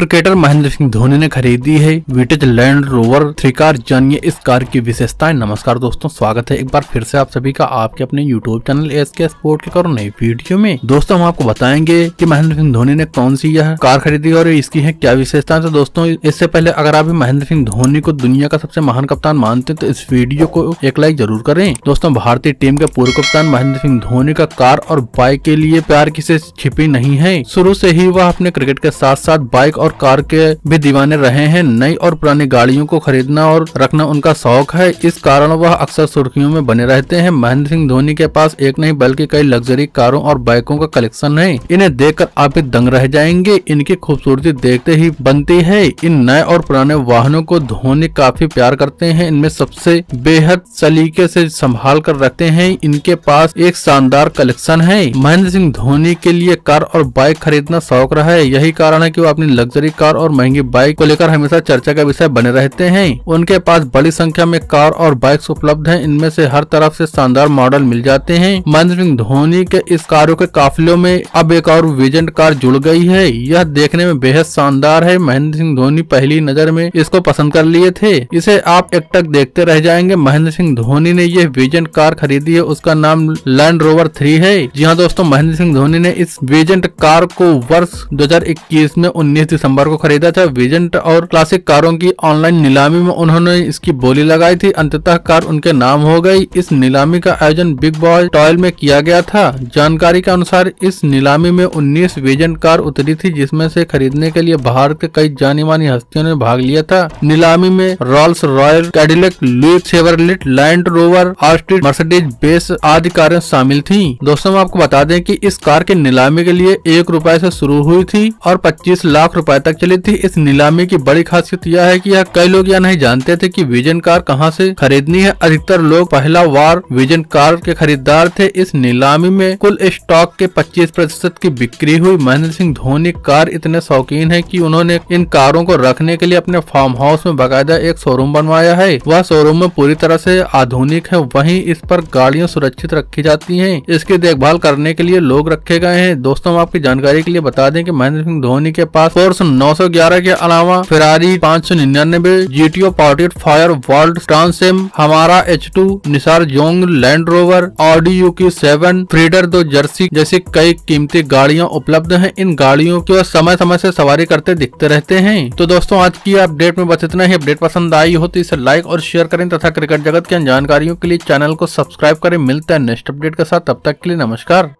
Cricketer Mahendra Singh Dhoni ने खरीदी है vintage Land Rover three car जानिए इस कार की विशेषताएँ। नमस्कार दोस्तों, स्वागत है एक बार फिर से आप सभी का आपके अपने YouTube channel S K sport के करो नई वीडियो में। दोस्तों, हम आपको बताएँगे कि महेंद्र सिंह धोनी ने कौन सी यह कार खरीदी और इसकी है क्या विशेषताएँ। तो दोस्तों, इससे पहले अगर आप महेंद्र सिंह धोनी को दुनिया का सबसे महान कप्तान मानते तो इस वीडियो को एक लाइक ज़रूर करें। दोस्तों, भारतीय टीम के पूर्व कप्तान महेंद्र सिंह धोनी का कार और बाइक के लिए प्यार किसी छिपी नहीं है। शुरू से ही वह अपने क्रिकेट के साथ साथ बाइक और कार के भी दीवाने रहे हैं। नई और पुरानी गाड़ियों को खरीदना और रखना उनका शौक है। इस कारण वह अक्सर सुर्खियों में बने रहते हैं। महेंद्र सिंह धोनी के पास एक नहीं, बल्कि कई लग्जरी कारों और बाइकों का कलेक्शन है। इन्हें देखकर आप भी दंग रह जाएँगे। इनकी खूबसूरती देखते ही बनती है। इन नए और पुराने वाहनों को धोनी काफ़ी प्यार करते हैं। इनमें सबसे बेहद सलीके से संभाल कर रखते हैं। इनके पास एक शानदार कलेक्शन है। महेंद्र सिंह धोनी के लिए कार और बाइक खरीदना शौक रहा है। यही कारण है की वो अपनी लग्जरी कार और महँगी बाइक को लेकर हमेशा चर्चा का विषय बने रहते हैं। उनके पास बड़ी संख्या में कार और बाइक्स उपलब्ध हैं। इनमें से हर तरफ़ से शानदार मॉडल मिल जाते हैं। महेंद्र सिंह धोनी के इस कारों के काफिलों में अब एक और विजेंट कार जुड़ गई है। यह देखने में बेहद शानदार है। महेंद्र सिंह धोनी पहली नज़र में इसको पसंद कर लिए थे। इसे आप एक टक देखते रह जाएँगे। महेंद्र सिंह धोनी ने यह विजेंट कार खरीदी है। उसका नाम लैंड रोवर थ्री है। जी हाँ दोस्तों महेंद्र सिंह धोनी ने इस विजेंट कार को वर्ष 2021 में 19 दिसंबर को खरीदा था। विजेंट और क्लासिक कारों की ऑनलाइन नीलामी में उन्होंने इसकी बोली लगाई थी। अंततः कार उनके नाम हो गई। इस नीलामी का आयोजन बिग बॉय टॉयल में किया गया था। जानकारी के अनुसार इस नीलामी में 19 विजेंट कार उतरी थी, जिसमें से खरीदने के लिए भारत के कई जानी मानी हस्तियों ने भाग लिया था। नीलामी में Rolls Royce Cadillac Louis Chevrolet Land Rover ऑस्ट्रिट Mercedes base आदि कारें शामिल थी। दोस्तों आपको बता दें कि इस कार की नीलामी के लिए एक रुपए से शुरू हुई थी और 25 लाख रुपए तक चली थी, इस नीलामी की बड़ी खासियत यह है कि यह कई लोग यह नहीं जानते थे कि विजन कार कहाँ से खरीदनी है। अधिकतर लोग पहला बार विजन कार के खरीदार थे। इस नीलामी में कुल स्टॉक के 25 प्रतिशत की बिक्री हुई। महेंद्र सिंह धोनी कार इतने शौकीन है कि उन्होंने इन कारों को रखने के लिए अपने फार्म हाउस में बाकायदा एक शोरूम बनवाया है। वह शोरूम में पूरी तरह से आधुनिक है। वहीं इस पर गाड़ियाँ सुरक्षित रखी जाती हैं। इसकी देखभाल करने के लिए लोग रखे गए हैं। दोस्तों आपकी जानकारी के लिए बता दें कि महेंद्र सिंह धोनी के पास फोर्स 911 के अलावा फिरारी पाँच सौ निन्यानबे जीटीओ पार्टेड फायर वर्ल्ड ट्रांसम हमारा H two Nissan Jonga Land Rover Audi Q seven Freelander दो जर्सी जैसी कई कीमती गाड़ियाँ उपलब्ध हैं। इन गाड़ियों की समय समय से सवारी करते दिखते रहते हैं। तो दोस्तों, आज की अपडेट में बस इतना ही। अपडेट पसंद आई हो तो इसे लाइक और शेयर करें तथा क्रिकेट जगत की जानकारियों के लिए चैनल को सब्सक्राइब करें। मिलते हैं नेक्स्ट अपडेट के साथ। तब तक के लिए नमस्कार।